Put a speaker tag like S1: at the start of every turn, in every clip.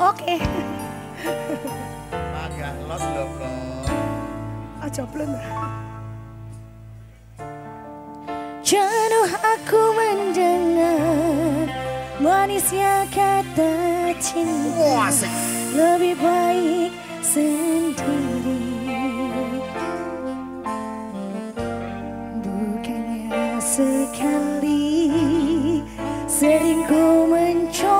S1: Oke.
S2: Agak los joblon.
S1: Ah joblon. Jenuh aku mendengar manisnya kata cinta. Lebih baik sendiri. Bukannya sekali sering ku mencoba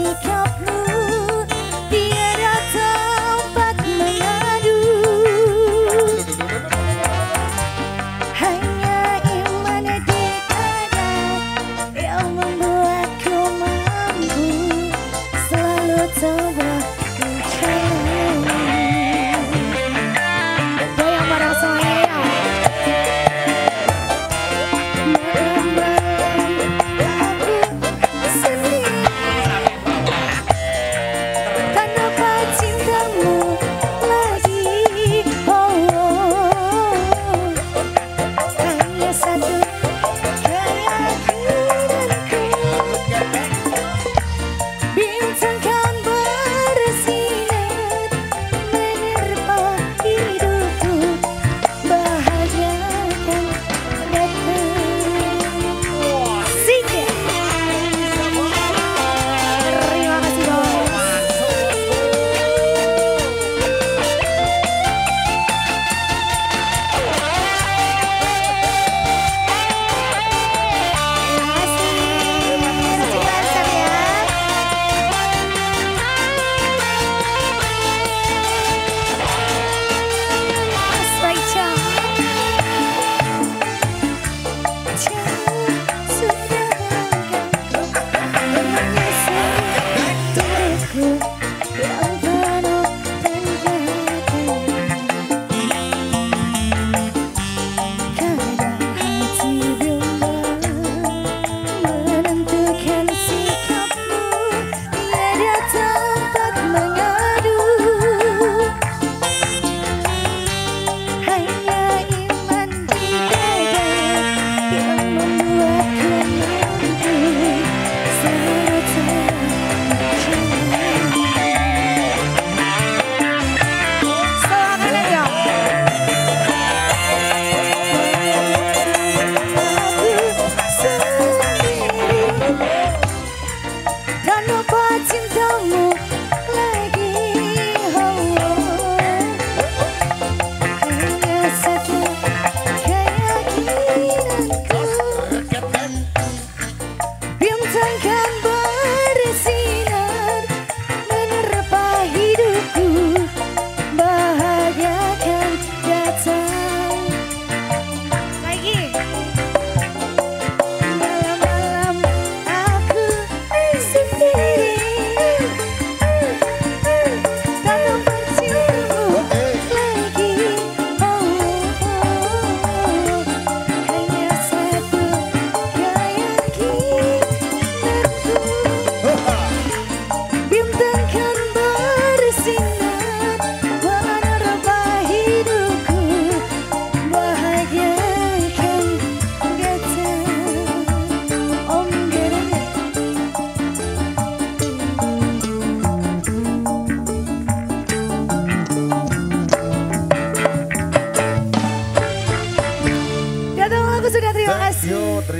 S2: に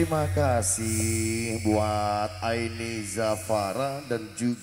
S2: terima kasih buat Aini Zafara dan juga